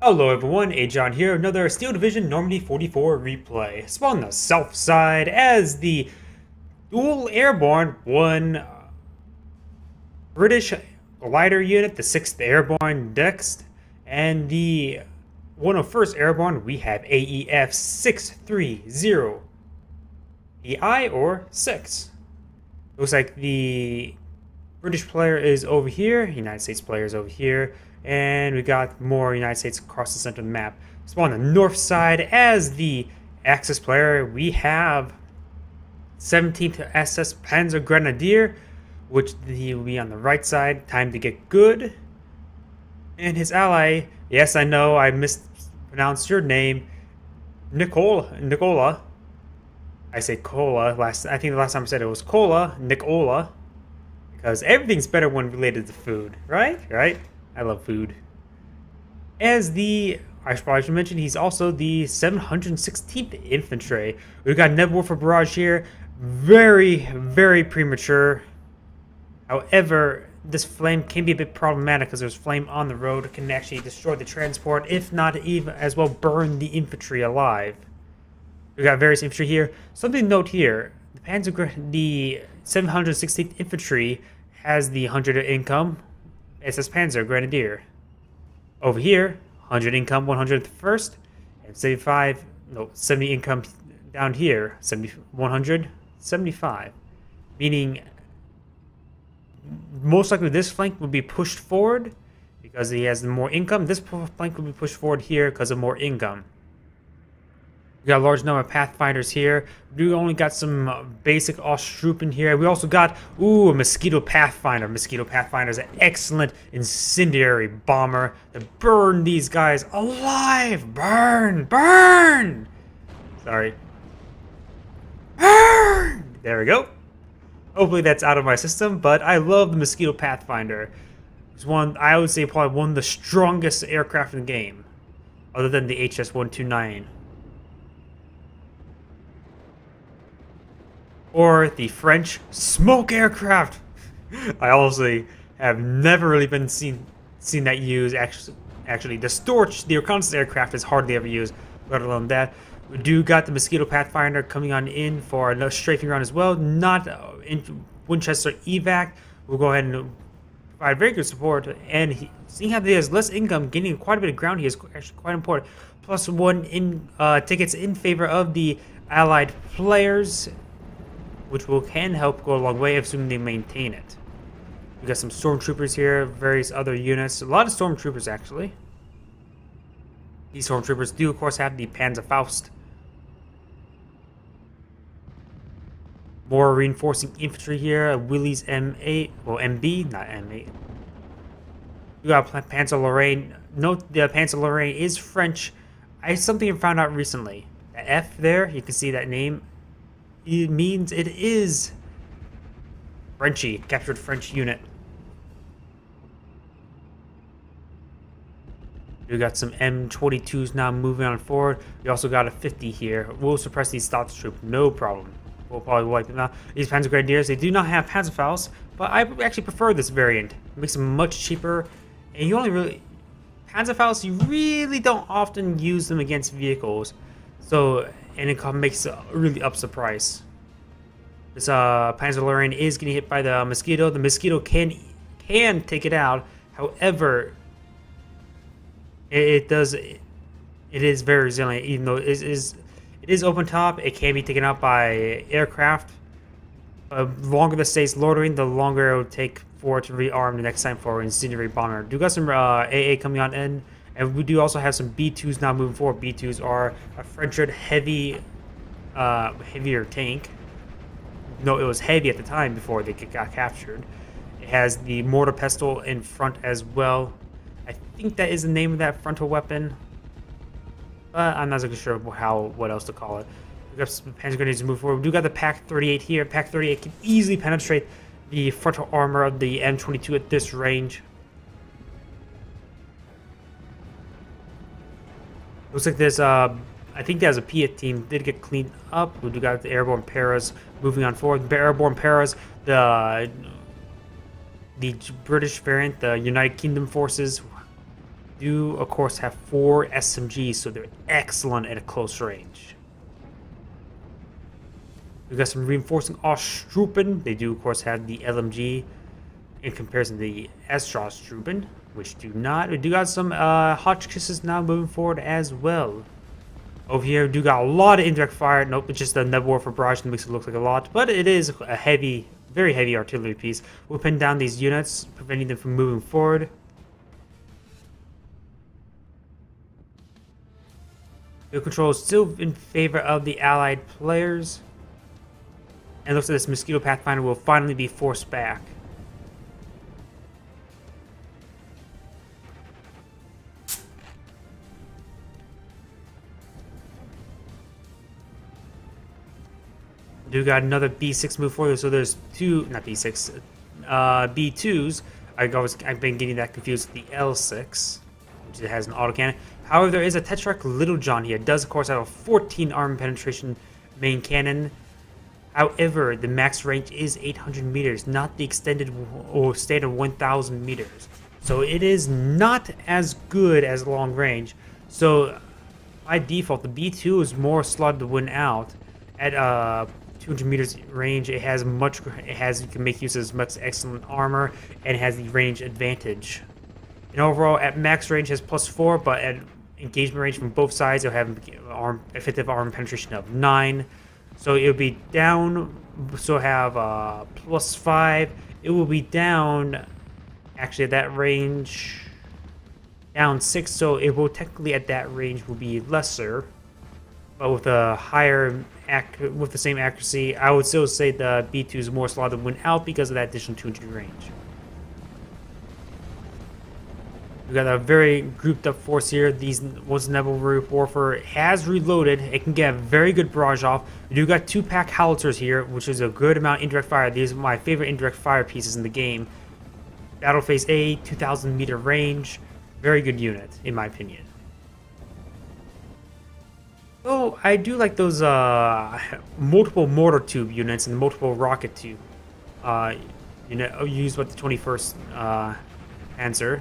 Hello everyone, Agion here, another Steel Division Normandy 44 replay. Spawn the south side as the dual airborne 1 uh, British glider unit, the 6th Airborne Dex, and the 101st Airborne, we have AEF 630 I or 6. Looks like the British player is over here, United States player is over here, and we got more United States across the center of the map. So on the north side, as the Axis player, we have 17th SS Panzer Grenadier, which he will be on the right side. Time to Git Gud. And his ally, yes, I know I mispronounced your name, Nichola. Nichola. I say Cola. Last, I think the last time I said it was Cola, Nichola, because everything's better when related to food, right? Right. I love food. As the, I probably should mention, he's also the 716th Infantry. We've got Nebelwerfer Barrage here. Very, very premature. However, this flame can be a bit problematic because there's flame on the road. It can actually destroy the transport, if not even as well burn the infantry alive. We've got various infantry here. Something to note here, the Panzer, the 716th Infantry has the 100 income, SS Panzer Grenadier. Over here, 100 income, 101st, and 75, no, 70 income down here, 70, 100, 75. Meaning, most likely this flank will be pushed forward because he has more income. This flank will be pushed forward here because of more income. We got a large number of Pathfinders here. We only got some uh, basic Osttroop here. We also got, ooh, a Mosquito Pathfinder. Mosquito Pathfinder is an excellent incendiary bomber that burn these guys alive. Burn, burn. Sorry. Burn. There we go. Hopefully that's out of my system, but I love the Mosquito Pathfinder. It's one, I would say probably one of the strongest aircraft in the game, other than the HS-129. Or the French smoke aircraft. I honestly have never really been seen seen that used. Actually, actually, the Storch, the reconnaissance aircraft, is hardly ever used. Let alone that. We do got the Mosquito Pathfinder coming on in for a strafing run as well. Not uh, in Winchester evac. We'll go ahead and provide very good support. And he, seeing how he has less income, gaining quite a bit of ground here is actually quite important. Plus one in uh, tickets in favor of the allied players which will can help go a long way, assuming they maintain it. We got some stormtroopers here, various other units. A lot of stormtroopers, actually. These stormtroopers do, of course, have the Panzerfaust. More reinforcing infantry here, Willys M8, well, MB, not M8. We got Panzer Lorraine. Note the Panzer Lorraine is French. I something I found out recently. The F there, you can see that name it means it is Frenchy, captured French unit. We got some M22s now moving on forward. We also got a 50 here. We'll suppress these Staatstroop, troops, no problem. We'll probably wipe them out. These Panzer Grenadiers, they do not have Panzerfaust, but I actually prefer this variant. It makes them much cheaper, and you only really... Panzerfaust, you really don't often use them against vehicles, so and it makes it really ups the price. This uh, Panzer Lorraine is getting hit by the Mosquito. The Mosquito can can take it out. However, it, it does it, it is very resilient. Even though it is it is open top, it can be taken out by aircraft. Uh, the longer the stays loitering, the longer it will take for it to rearm the next time for incendiary bomber. Do got some uh, AA coming on in. And we do also have some B2s now moving forward. B2s are a French heavy, uh, heavier tank. No, it was heavy at the time before they got captured. It has the mortar pestle in front as well. I think that is the name of that frontal weapon. But I'm not so sure how what else to call it. We've got some Panzer grenades to move forward. We do got the PaK 38 here. PaK 38 can easily penetrate the frontal armor of the M22 at this range. Looks like there's, uh, I think there's a Piat team did get cleaned up. We do got the airborne paras moving on forward. The airborne paras, the the British variant, the United Kingdom forces, do, of course, have four SMGs, so they're excellent at a close range. We've got some reinforcing Osttruppen. They do, of course, have the LMG in comparison to the Struppen, which do not. We do got some uh, Hotchkisses now moving forward as well. Over here, we do got a lot of indirect fire. Nope, it's just the Nebelwerfer Barrage that makes it look like a lot. But it is a heavy, very heavy artillery piece. We'll pin down these units, preventing them from moving forward. Field control is still in favor of the allied players. And looks like this Mosquito Pathfinder will finally be forced back. Do got another B6 move for you, so there's two, not B6, uh, B2s. I always, I've been getting that confused with the L6, which has an autocannon. However, there is a Tetrarch Littlejohn here. It does, of course, have a 14 arm penetration main cannon. However, the max range is 800 meters, not the extended or standard 1000 meters. So it is not as good as long range. So by default, the B2 is more slotted to win out. At uh, 200 meters range, it has much. It has you can make use of as much excellent armor and has the range advantage. And overall, at max range, has plus four, but at engagement range from both sides, it'll have arm, effective arm penetration of 9. So it'll be down, so have uh, plus 5. It will be down, actually at that range, down 6, so it will technically at that range will be lesser. But with a higher, with the same accuracy, I would still say the B2 is more slotted than win out because of that additional 200 range. We got a very grouped up force here. These once Nebelwerfer has reloaded, it can get a very good barrage off. We do got two pack howitzers here, which is a good amount indirect fire. These are my favorite indirect fire pieces in the game. Battle phase A, 2,000 meter range. Very good unit, in my opinion. Oh, I do like those uh, multiple mortar tube units and multiple rocket tube uh, unit used with the 21st uh, Panzer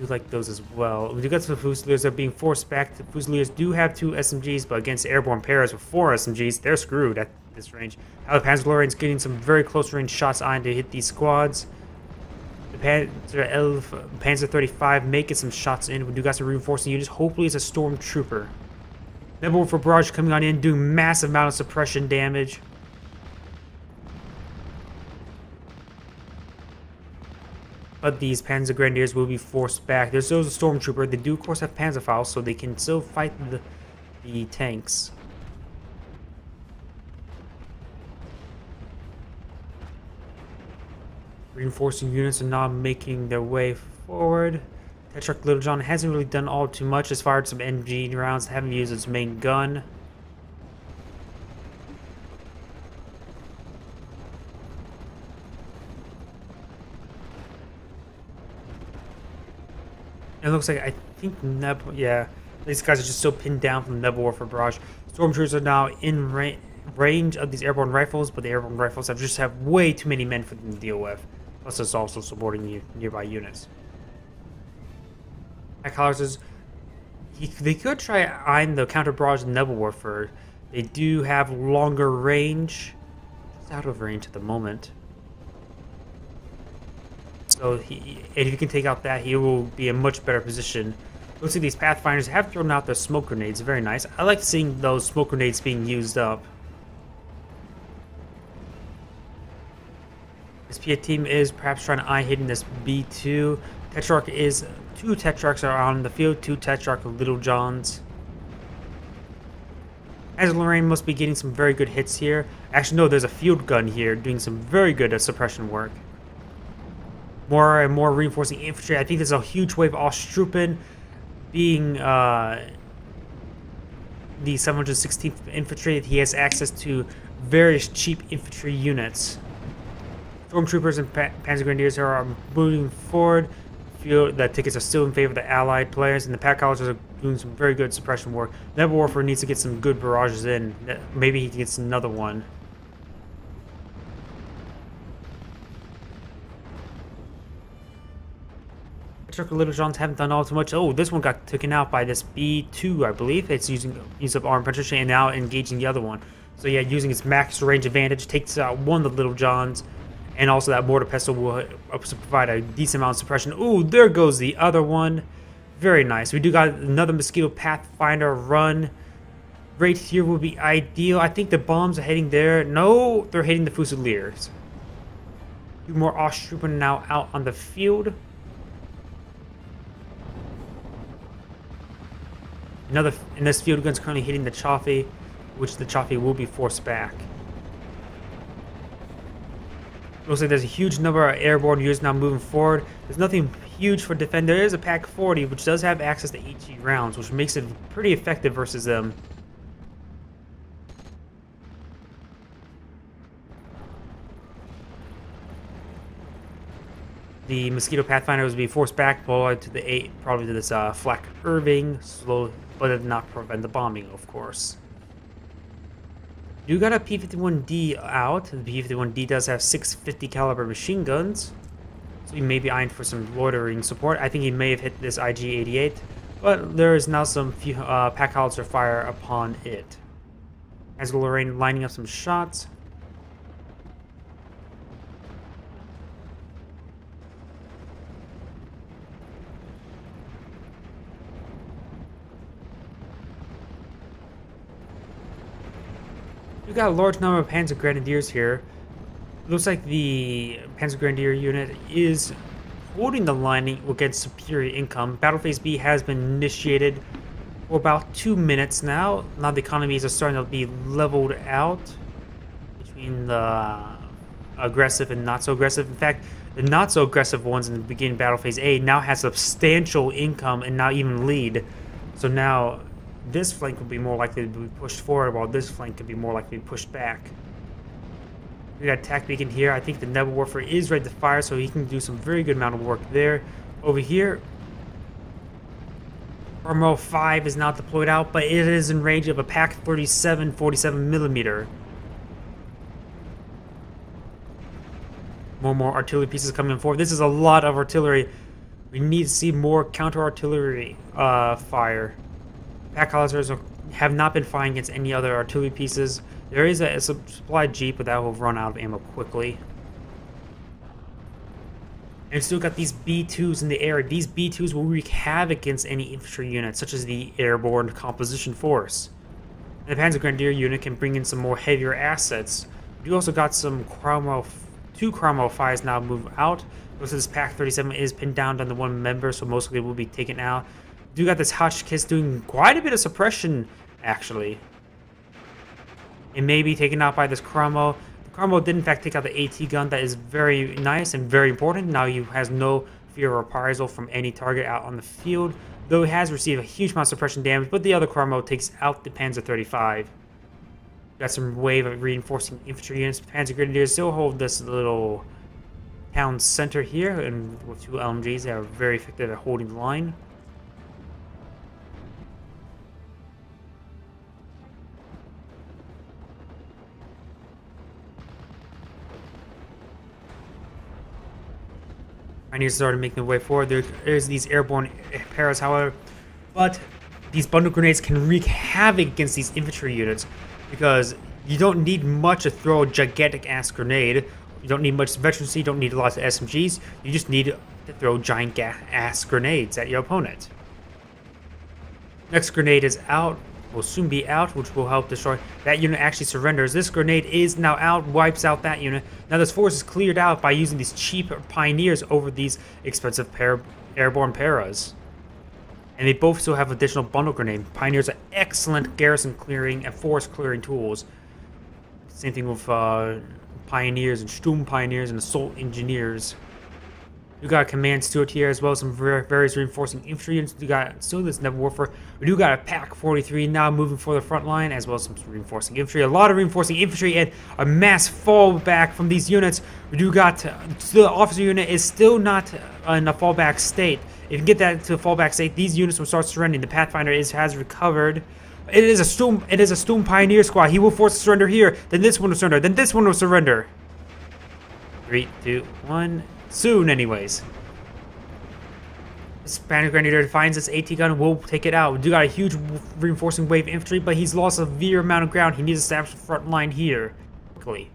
do like those as well. We do got some Fusiliers that are being forced back. The Fusiliers do have two SMGs, but against airborne pairs with four SMGs, they're screwed at this range. How the Panzer Panzerlorian's getting some very close range shots on to hit these squads. Panzer Elf, Panzer 35 making some shots in. We do got some reinforcing units. Hopefully it's a Stormtrooper. Nebelwerfer Barrage coming on in, doing massive amount of suppression damage. But these Panzer Grenadiers will be forced back. There's still a Stormtrooper. They do, of course, have Panzerfaust, so they can still fight the, the tanks. Reinforcing units are not making their way forward. Tetrarch Littlejohn hasn't really done all too much as far as some NG rounds. Haven't used its main gun. It looks like, I think Neb, yeah, these guys are just so pinned down from the Nebelwerfer Barrage. Stormtroopers are now in ra range of these airborne rifles, but the airborne rifles have just have way too many men for them to deal with. Plus, it's also supporting nearby units. Pack they could try eyeing the counter barrage Nebelwerfer. They do have longer range. It's out of range at the moment. So he, if he can take out that, he will be in much better position. Looks like these Pathfinders have thrown out their smoke grenades. Very nice. I like seeing those smoke grenades being used up. This team is perhaps trying to eye hitting this B2. Tetrarch is... Two Tetrarchs are on the field. Two Tetrarch Little Johns. As Lorraine must be getting some very good hits here. Actually, no, there's a field gun here doing some very good uh, suppression work more and more reinforcing infantry. I think there's a huge wave of Osttruppen being uh, the 716th Infantry. He has access to various cheap infantry units. Stormtroopers and pa Panzer Grenadiers are um, moving forward. Feel that tickets are still in favor of the Allied players, and the Pack Colleges are doing some very good suppression work. Nebelwerfer needs to get some good barrages in. Uh, maybe he gets another one. Tetrarch Little Johns haven't done all too much. Oh, this one got taken out by this B2, I believe. It's using use of arm penetration and now engaging the other one. So yeah, using its max range advantage, takes out one of the Little Johns. And also that Mortar Pestle will uh, provide a decent amount of suppression. Ooh, there goes the other one. Very nice. We do got another Mosquito Pathfinder run. Right here will be ideal. I think the bombs are heading there. No, they're hitting the Fusiliers. Two more Osttrooper now out on the field. Another, and this field gun's currently hitting the Chaffee, which the Chaffee will be forced back. Looks like there's a huge number of airborne units now moving forward. There's nothing huge for defend. There is a PaK 40, which does have access to HE rounds, which makes it pretty effective versus them. The Mosquito Pathfinder was being forced back, to the eight, probably to this uh, Flak Irving, slow, but did not prevent the bombing, of course. You got a P-51D out. The P-51D does have 650 caliber machine guns. So he may be eyeing for some loitering support. I think he may have hit this IG-88. But there is now some few, uh, PaK howitzer fire upon it. As Lorraine lining up some shots. We've got a large number of Panzer Grenadiers here. Looks like the Panzer Grenadier unit is holding the line against superior income. Battle Phase B has been initiated for about two minutes now. Now the economies are starting to be leveled out between the aggressive and not so aggressive. In fact, the not so aggressive ones in the beginning Battle Phase A now has substantial income and now even lead. So now this flank will be more likely to be pushed forward, while this flank could be more likely to be pushed back. We got attack beacon here. I think the Nebelwerfer is ready to fire, so he can do some very good amount of work there. Over here, Armor 5 is not deployed out, but it is in range of a pack 37 47 millimeter. More and more artillery pieces coming forward. This is a lot of artillery. We need to see more counter artillery uh, fire. PaK howitzers have not been firing against any other artillery pieces. There is a, a supply jeep, but that will run out of ammo quickly. And still got these B2s in the air. These B2s will wreak havoc against any infantry units, such as the Airborne Composition Force. And the Panzer Grenadier unit can bring in some more heavier assets. We also got some Cromwell, two Cromwell fires now move out. Most of this Pack 37 is pinned down on the one member, so most of it will be taken out do got this Hotchkiss doing quite a bit of suppression, actually. It may be taken out by this Cromwell. The Cromwell did in fact take out the AT gun that is very nice and very important. Now he has no fear of reprisal from any target out on the field, though he has received a huge amount of suppression damage, but the other Cromwell takes out the Panzer 35. Got some wave of reinforcing infantry units. Panzer Grenadiers still hold this little town center here, and with two LMGs, they are very effective at holding the line. Pioneers started making their way forward. There is these airborne paras, however, but these bundle grenades can wreak havoc against these infantry units because you don't need much to throw a gigantic ass grenade. You don't need much veterancy, you don't need lots of SMGs. You just need to throw giant ass grenades at your opponent. Next grenade is out will soon be out, which will help destroy. That unit actually surrenders. This grenade is now out, wipes out that unit. Now this force is cleared out by using these cheap Pioneers over these expensive pair, airborne paras. And they both still have additional bundle grenade. Pioneers are excellent garrison clearing and force clearing tools. Same thing with uh, Pioneers and Sturm Pioneers and Assault Engineers. We got command steward here as well as some various reinforcing infantry units. We got still this Nebelwerfer. We do got a PaK 43 now moving for the front line as well as some reinforcing infantry. A lot of reinforcing infantry and a mass fallback from these units. We do got uh, the officer unit is still not in a fallback state. If you get that to a fallback state, these units will start surrendering. The Pathfinder is has recovered. It is a Sturm. It is a Sturm Pioneer squad. He will force surrender here. Then this one will surrender. Then this one will surrender. Three, two, one. Soon, anyways. Spanish Grenadier finds this AT gun, we'll take it out. We do got a huge reinforcing wave infantry, but he's lost a severe amount of ground. He needs to establish the front line here quickly.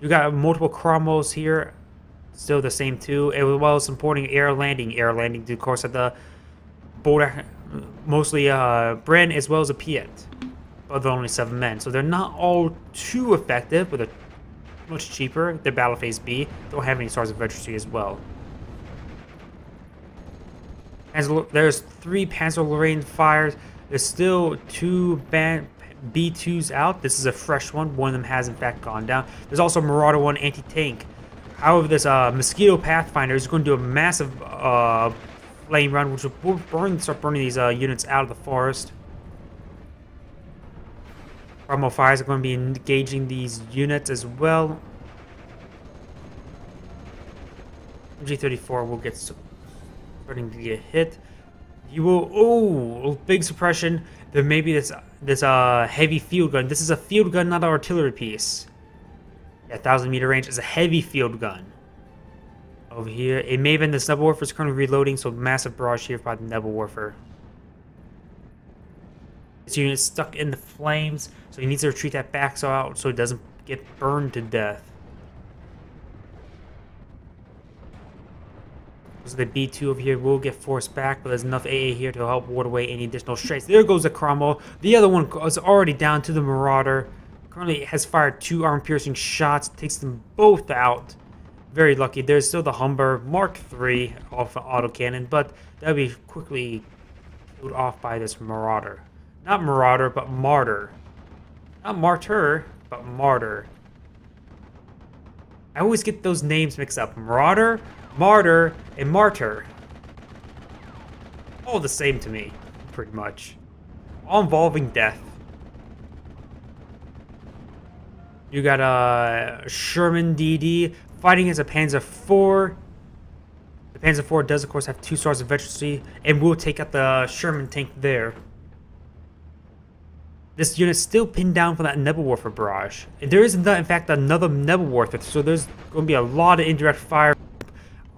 You got multiple Cromwells here, still the same too, as well as supporting air landing. Air landing, of course, at the border, mostly uh, Bren as well as a Piat, but only seven men, so they're not all too effective, but they're much cheaper. They're battle phase B. Don't have any stars of registry as well. There's three Panzer Lorraine fires. There's still two band B2s out. This is a fresh one. One of them has in fact gone down. There's also Marauder 1 anti-tank. However, this uh, Mosquito Pathfinder is going to do a massive uh, flame run, which will burn, start burning these uh, units out of the forest. Cromwell fires are going to be engaging these units as well. G34 will get starting to get hit. You will oh big suppression. There may be this this uh heavy field gun. This is a field gun, not an artillery piece. Yeah, thousand meter range is a heavy field gun. Over here, it may have been the Nebelwerfer is currently reloading, so massive barrage here by the Nebelwerfer. This unit is stuck in the flames, so he needs to retreat that back so out so it doesn't get burned to death. So the B2 over here will get forced back, but there's enough AA here to help ward away any additional strikes. There goes the Cromwell. The other one is already down to the Marauder. Currently has fired two arm-piercing shots, takes them both out. Very lucky. There's still the Humber Mark III off an autocannon, but that'll be quickly killed off by this Marauder. Not Marauder, but Martyr. Not Martyr, but Martyr. I always get those names mixed up. Marauder Martyr, and Martyr. All the same to me, pretty much. All involving death. You got a uh, Sherman DD fighting as a Panzer IV. The Panzer IV does, of course, have two stars of veterancy, and will take out the Sherman tank there. This unit's still pinned down for that Nebelwerfer barrage. There is, in fact, another Nebelwerfer, so there's going to be a lot of indirect fire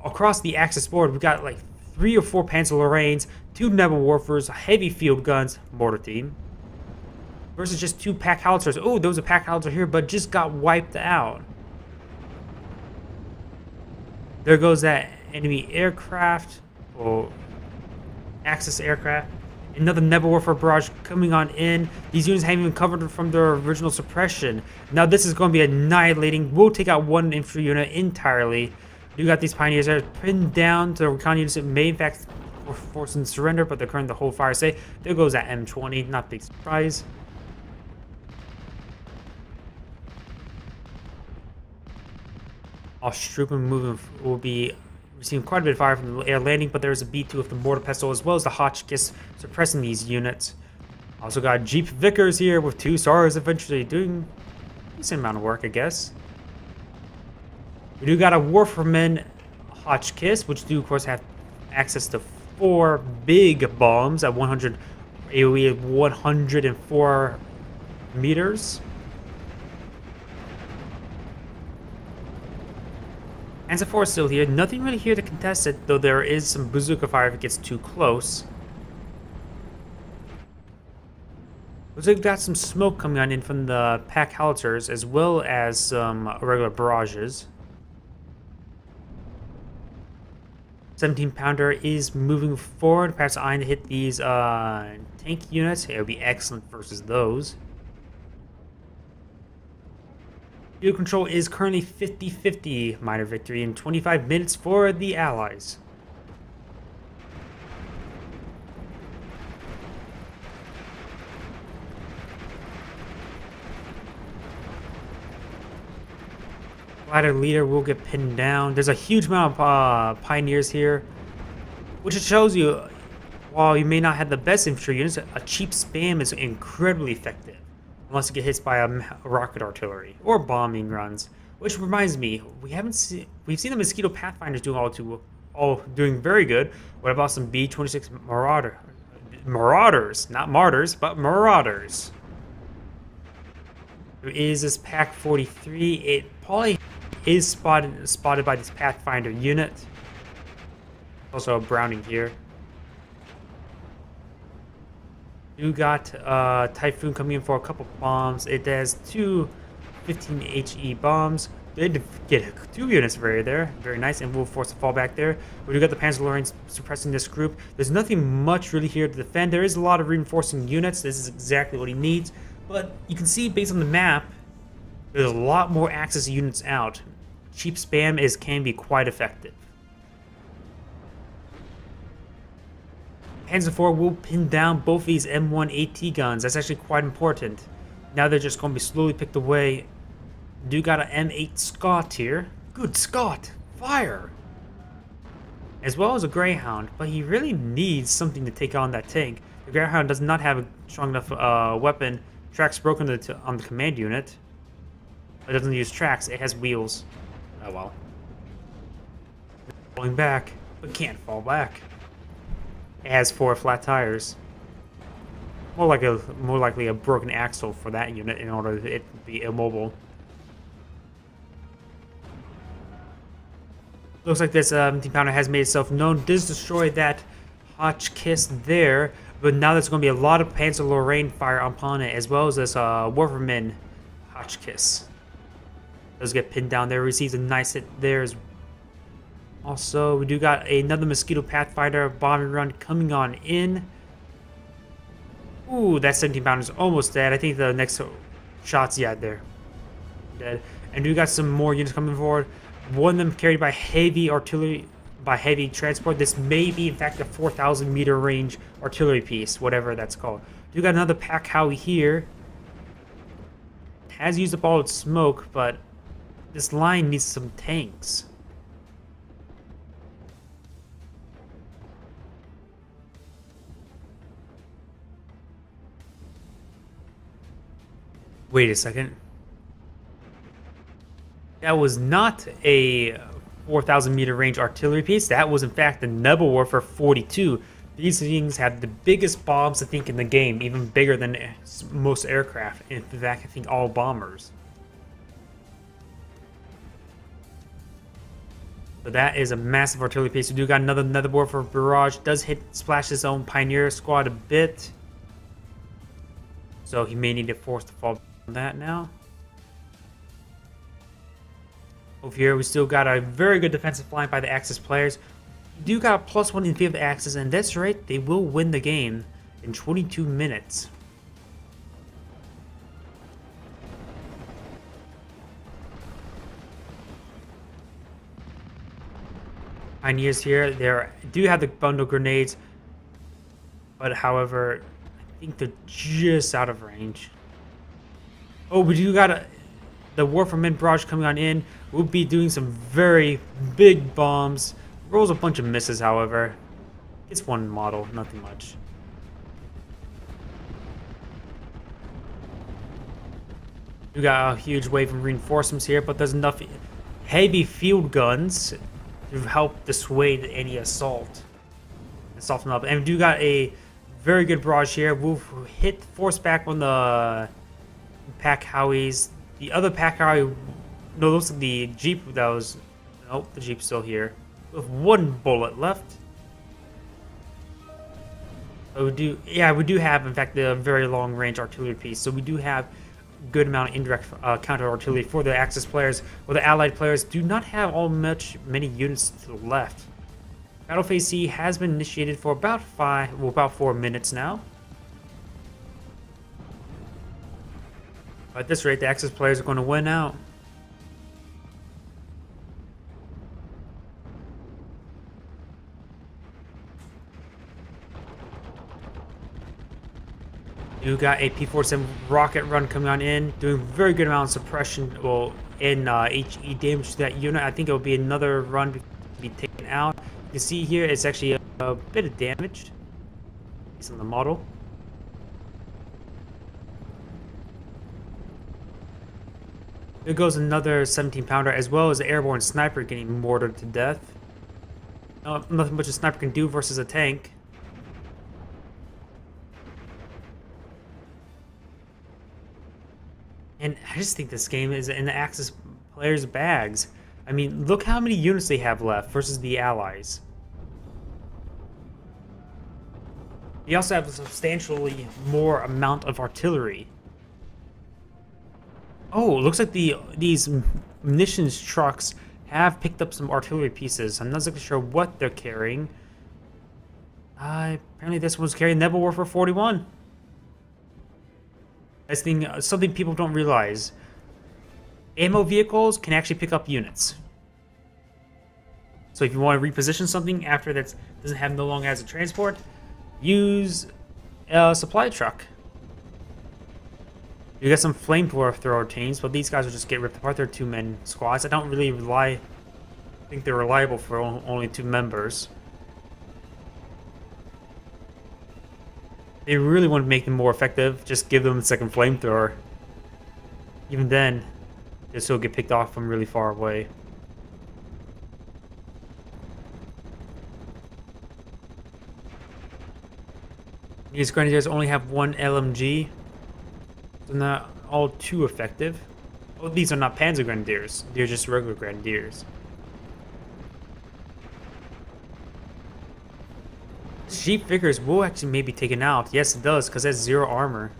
across the Axis board, we've got like three or four Panzer Lorraines, two Nebelwerfers, heavy field guns, mortar team, versus just two pack howitzers. Oh, there was a pack howitzer here, but just got wiped out. There goes that enemy aircraft, or Axis aircraft. Another Nebelwerfer barrage coming on in. These units haven't even covered from their original suppression. Now this is going to be annihilating. We'll take out one infantry unit entirely. You got these pioneers that are pinned down to the recon units may in fact force to surrender, but they're currently the whole fire say. There goes that M20, not big surprise. Osttruppen movement will be receiving quite a bit of fire from the air landing, but there's a B2 of the mortar pestle as well as the Hotchkiss suppressing these units. Also got Jeep Vickers here with two stars eventually doing a decent amount of work, I guess. We do got a Wurfrahmen Hotchkiss, which do, of course, have access to four big bombs at 100 AoE of 104 meters. Panzer IV is still here. Nothing really here to contest it, though there is some bazooka fire if it gets too close. Looks like we've got some smoke coming on in from the pack howitzers, as well as some regular barrages. 17 pounder is moving forward. Perhaps eyeing to hit these uh, tank units. It would be excellent versus those. Field control is currently 50-50 minor victory in 25 minutes for the Allies. Ladder leader will get pinned down. There's a huge amount of uh, pioneers here, which shows you, while you may not have the best infantry units, a cheap spam is incredibly effective, unless you get hit by a, a rocket artillery or bombing runs. Which reminds me, we haven't seen we've seen the mosquito pathfinders doing all too all doing very good. What about some B-26 Marauder Marauders, not martyrs, but Marauders? There is this PaK 43. It probably is spotted spotted by this Pathfinder unit. Also a Browning here. You got uh, Typhoon coming in for a couple bombs. It has two 15 HE bombs. They did get two units very there, very nice, and we'll force a fall back there. We do got the Panzer suppressing this group. There's nothing much really here to defend. There is a lot of reinforcing units. This is exactly what he needs. But you can see based on the map, there's a lot more Axis units out. Cheap spam is can be quite effective. Panzer IV will pin down both these M1 AT guns. That's actually quite important. Now they're just going to be slowly picked away do got an M8 Scott here. Good Scott! Fire! As well as a Greyhound, but he really needs something to take on that tank. The Greyhound does not have a strong enough uh, weapon. Tracks broken the on the command unit. It doesn't use tracks, it has wheels. Oh well. Falling back, but can't fall back. It has four flat tires. More like a more likely a broken axle for that unit in order it to be immobile. Looks like this um, pounder has made itself known. Does destroy that Hotchkiss there, but now there's going to be a lot of Panzer Lorraine fire upon it, as well as this uh, Wurfrahmen Hotchkiss. Does get pinned down there, receives a nice hit there. Also, we do got another Mosquito Pathfinder bombing run coming on in. Ooh, that 17 pounder is almost dead. I think the next shots, yeah, there. Dead. And we got some more units coming forward one of them carried by heavy artillery by heavy transport. This may be, in fact, a 4,000 meter range artillery piece, whatever that's called. You got another pack Howie here. Has used up all its smoke, but this line needs some tanks. Wait a second. That was not a 4,000 meter range artillery piece. That was, in fact, the Nebelwerfer 42. These things have the biggest bombs, I think, in the game, even bigger than most aircraft. In fact, I think all bombers. So that is a massive artillery piece. We do got another Nebelwerfer Barrage. Does hit splash his own Pioneer squad a bit. So he may need to force to fall that now. Over here, we still got a very good defensive line by the Axis players. Do got a plus one in favor of the Axis, and that's right, they will win the game in 22 minutes. Pioneers here, they do have the bundle grenades, but however, I think they're just out of range. Oh, but you got a, the Wurfrahmen barrage coming on in. We'll be doing some very big bombs. Rolls a bunch of misses, however. It's one model, nothing much. We got a huge wave of reinforcements here, but there's enough heavy field guns to help dissuade any assault and soften up. And we do got a very good barrage here. We'll hit force back on the pack howies. The other pack howie no, those like the Jeep that was... Nope, the Jeep's still here. With one bullet left. But we do... Yeah, we do have, in fact, the very long-range artillery piece. So we do have a good amount of indirect uh, counter artillery for the Axis players, or the Allied players do not have all much many units to the left. Battle phase C has been initiated for about five, well, about four minutes now. At this rate, the Axis players are going to win out. You got a P-47 rocket run coming on in, doing very good amount of suppression, well, in uh, HE damage to that unit. I think it will be another run to be taken out. You can see here it's actually a, a bit of damage. It's on the model. There goes another 17 pounder as well as the airborne sniper getting mortared to death. Uh, nothing much a sniper can do versus a tank. And I just think this game is in the Axis players' bags. I mean, look how many units they have left versus the Allies. They also have a substantially more amount of artillery. Oh, looks like the these munitions trucks have picked up some artillery pieces. I'm not exactly sure what they're carrying. Uh, apparently this one's carrying Nebelwerfer 41. That's thing, uh, something people don't realize. Ammo vehicles can actually pick up units. So if you want to reposition something after that doesn't have no longer as a transport, use a supply truck. You get some flamethrower thrower teams, but these guys will just get ripped apart. They're two-men squads. I don't really rely... I think they're reliable for only two members. They really want to make them more effective. Just give them a second flamethrower. Even then, they still get picked off from really far away. These grenadiers only have one LMG. They're not all too effective. Oh, these are not Panzer Grenadiers. They're just regular Grenadiers. Sheep figures will actually maybe taken out. Yes, it does, because that's zero armor.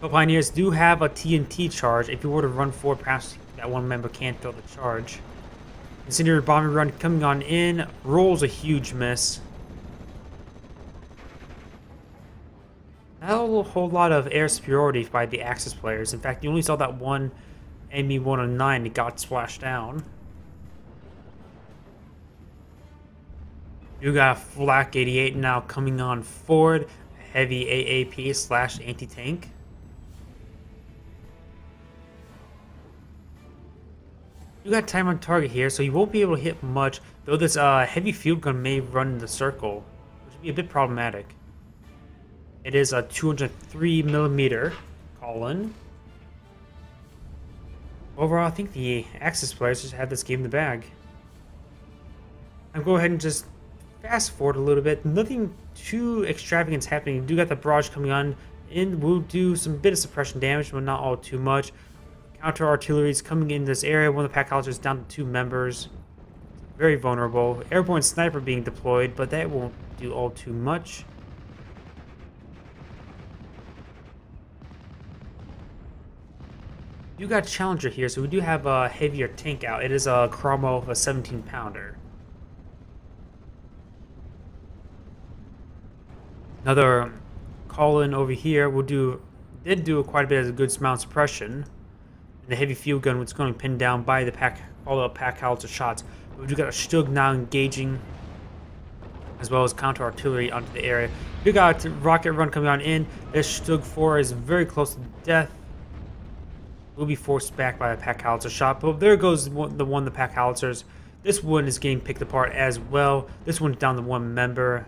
But Pioneers do have a TNT charge. If you were to run forward, perhaps that one member can't throw the charge. Incendiary bombing run coming on in. Rolls a huge miss. Not a whole lot of air superiority by the Axis players. In fact, you only saw that one ME-109 that got splashed down. You got Flak 88 now coming on forward. Heavy AAP slash anti-tank. You got time on target here, so you won't be able to hit much, though this uh, heavy field gun may run in the circle, which would be a bit problematic. It is a 203 millimeter Colin. Overall, I think the Axis players just had this game in the bag. I'll go ahead and just fast forward a little bit. Nothing too extravagant happening. You do got the barrage coming on and we'll do some bit of suppression damage, but not all too much. Counter artillery is coming in this area. One of the pack is down to two members. Very vulnerable. Airborne sniper being deployed, but that won't do all too much. You got Challenger here, so we do have a heavier tank out. It is a Cromwell, a 17 pounder. Another call-in over here will do did do quite a bit of a good amount of suppression. And the heavy field gun was going pinned down by the pack all the pack howitzer shots. But we do got a Stug now engaging as well as counter artillery onto the area. We got rocket run coming on in. This Stug 4 is very close to death will be forced back by a pack howitzer shot. But there goes the one, the pack howitzers. This one is getting picked apart as well. This one's down to one member.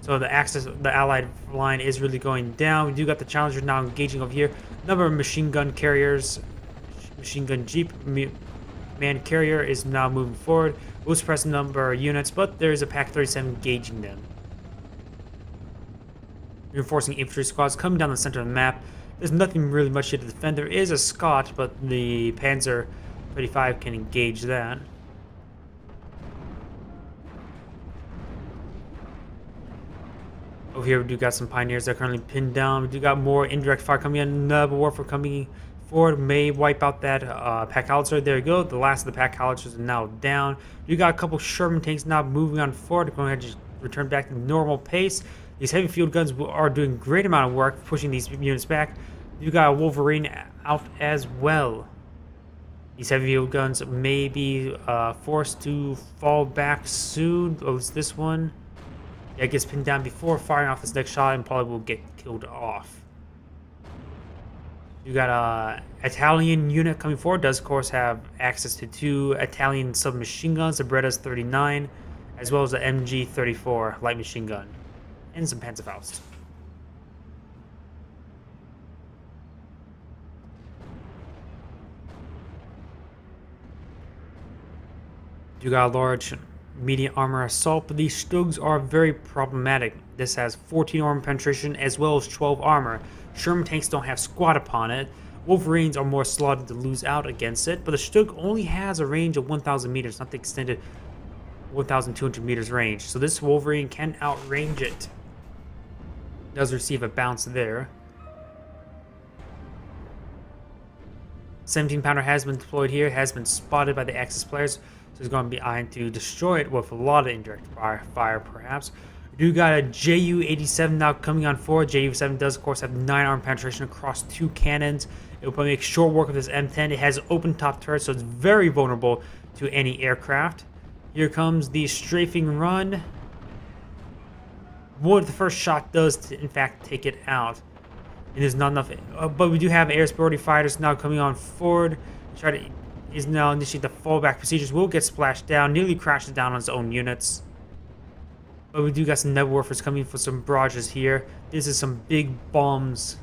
So the Axis, the Allied line is really going down. We do got the Challengers now engaging over here. Number of machine gun carriers, machine gun jeep, man carrier is now moving forward. Suppress the number of units, but there is a Pack 37 engaging them. Reinforcing infantry squads coming down the center of the map. There's nothing really much to defend. There is a Scott, but the Panzer 35 can engage that. Over here, we do got some Pioneers that are currently pinned down. We do got more indirect fire coming in. Nebelwerfer coming forward may wipe out that uh, pack howitzer. There you go. The last of the pack howitzers are now down. You got a couple Sherman tanks now moving on forward. Going ahead just return back to normal pace. These heavy field guns are doing great amount of work pushing these units back. You got a Wolverine out as well. These heavy field guns may be uh, forced to fall back soon. Oh, it's this one. Yeah, it gets pinned down before firing off this next shot and probably will get killed off. You got a Italian unit coming forward. Does of course have access to two Italian submachine guns, the Berettas 39, as well as the MG 34 light machine gun and some Panzerfaust. You got large medium armor assault, but these Stugs are very problematic. This has 14 armor penetration as well as 12 armor. Sherman tanks don't have squat upon it. Wolverines are more slotted to lose out against it, but the Stug only has a range of 1,000 meters, not the extended 1,200 meters range. So this Wolverine can outrange it. Does receive a bounce there. 17 pounder has been deployed here, has been spotted by the Axis players, so he's going to be eyeing to destroy it with a lot of indirect fire, fire perhaps. We do got a Ju-87 now coming on forward. Ju-7 does, of course, have 9 arm penetration across two cannons. It will probably make short work of this M10. It has open top turret, so it's very vulnerable to any aircraft. Here comes the strafing run. What the first shot does to, in fact, take it out. It is not enough. Uh, but we do have air superiority fighters now coming on forward. Try to is now initiate the fallback procedures. Will get splashed down. Nearly crashes down on its own units. But we do got some Nebelwerfers coming for some barrages here. This is some big bombs.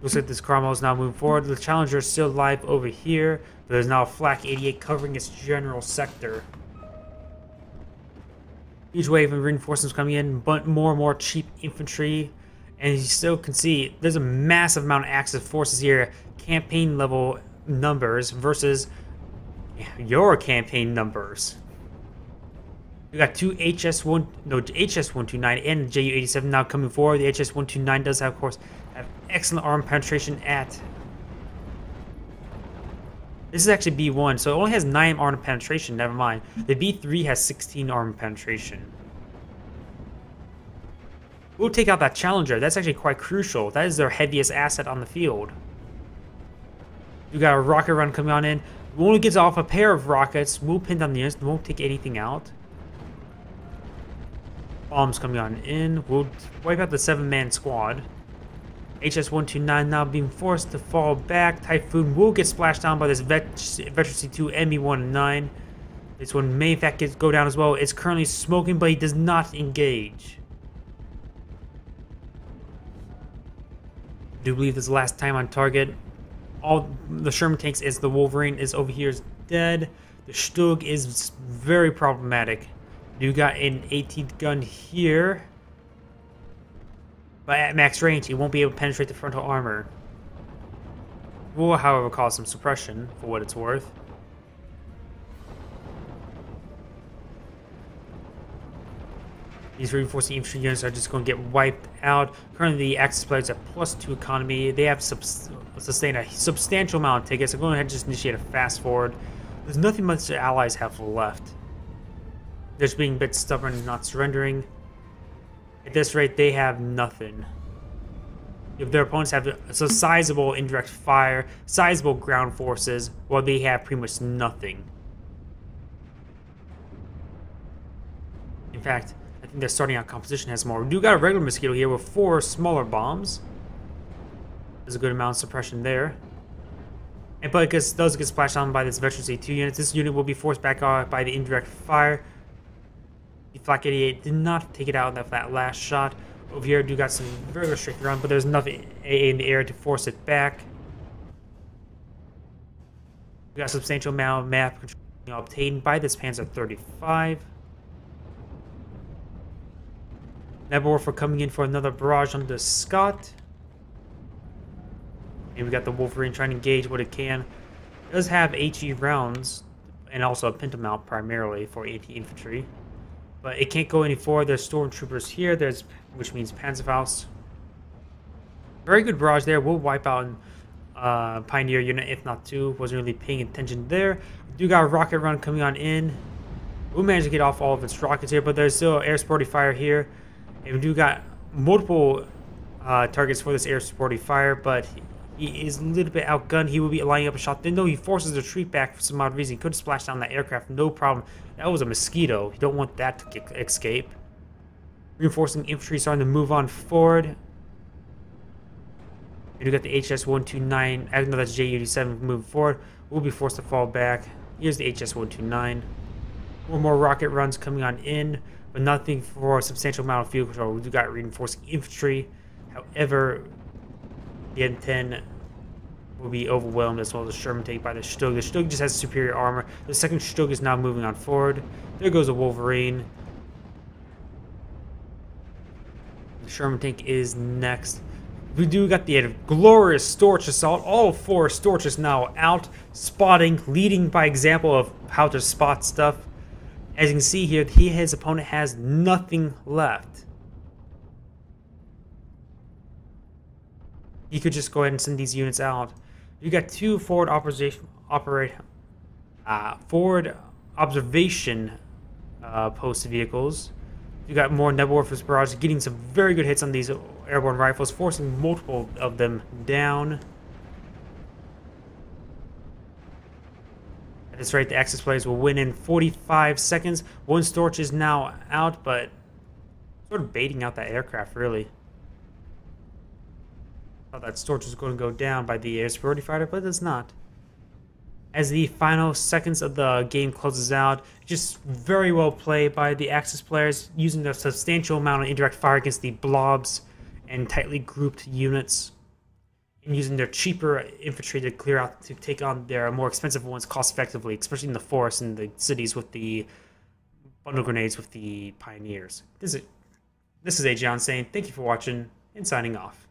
Looks like this Cromwell is now moving forward. The Challenger is still live over here. But there's now Flak 88 covering its general sector. Huge wave of reinforcements coming in, but more and more cheap infantry and you still can see there's a massive amount of Axis forces here, campaign level numbers versus your campaign numbers. We got two HS1, no HS129 and Ju87 now coming forward. The HS129 does have, of course, have excellent arm penetration at. This is actually B1, so it only has 9 arm penetration, never mind. The B3 has 16 arm penetration. We'll take out that Challenger. That's actually quite crucial. That is their heaviest asset on the field. We got a rocket run coming on in. We only get off a pair of rockets. We'll pin down the units. Won't take anything out. Bombs coming on in. We'll wipe out the seven-man squad. HS-129 now being forced to fall back. Typhoon will get splashed down by this Vet C2 ME-109. This one may in fact get, go down as well. It's currently smoking, but he does not engage. do believe this last time on target. All the Sherman tanks is the Wolverine is over here is dead. The Stug is very problematic. You got an 18th gun here. But at max range, it won't be able to penetrate the frontal armor. Will, however, cause some suppression, for what it's worth. These reinforcing infantry units are just going to get wiped out. Currently, the Axis players have plus two economy. They have sustained a substantial amount of tickets. I'm going to just initiate a fast forward. There's nothing much the allies have left. They're just being a bit stubborn and not surrendering. At this rate, they have nothing. If their opponents have so sizable indirect fire, sizable ground forces, while they have pretty much nothing. In fact, I think their starting out composition has more. We do got a regular Mosquito here with four smaller bombs. There's a good amount of suppression there. And but gets, does get splashed on by this Veteran C2 unit. This unit will be forced back by the indirect fire. Flak 88 did not take it out in that, last shot. Over here, do got some very restricted run, but there's nothing in the air to force it back. We got substantial amount of map control obtained by this Panzer 35. for coming in for another barrage on the Scott. And we got the Wolverine trying to engage what it can. It does have HE rounds and also a pintle mount primarily for anti-infantry. But it can't go any forward. There's stormtroopers here, there's which means Panzerfaust. Very good barrage there. We'll wipe out uh, Pioneer unit, if not two. Wasn't really paying attention there. We Do got a rocket run coming on in. We'll manage to get off all of its rockets here, but there's still air supporting fire here. And we do got multiple uh, targets for this air supporting fire, but he is a little bit outgunned. He will be lining up a shot. Then, though, he forces the retreat back for some odd reason. He could splash down that aircraft, no problem. That was a mosquito. You don't want that to get, escape. Reinforcing infantry starting to move on forward. And you got the HS-129, I know that's Ju-87 moving forward. We'll be forced to fall back. Here's the HS-129. One more rocket runs coming on in but nothing for a substantial amount of field control. We do got reinforcing infantry. However, M10 will be overwhelmed as well as the Sherman tank by the Stug. The Stug just has superior armor. The second Stug is now moving on forward. There goes a Wolverine. The Sherman tank is next. We do got the glorious Storch Assault. All four Storches now out, spotting, leading by example of how to spot stuff. As you can see here, he his opponent has nothing left. He could just go ahead and send these units out. You got two forward observation operate uh, forward observation uh, post vehicles. You got more Nebelwerfer's barrage, getting some very good hits on these airborne rifles, forcing multiple of them down. At this rate, the Axis players will win in 45 seconds. One Storch is now out, but sort of baiting out that aircraft, really. Thought that Storch was going to go down by the air superiority fighter, but it's not. As the final seconds of the game closes out, just very well played by the Axis players, using a substantial amount of indirect fire against the blobs and tightly grouped units, and using their cheaper infantry to clear out to take on their more expensive ones cost effectively, especially in the forests and the cities with the bundle grenades with the pioneers. This is this is A. Saying thank you for watching and signing off.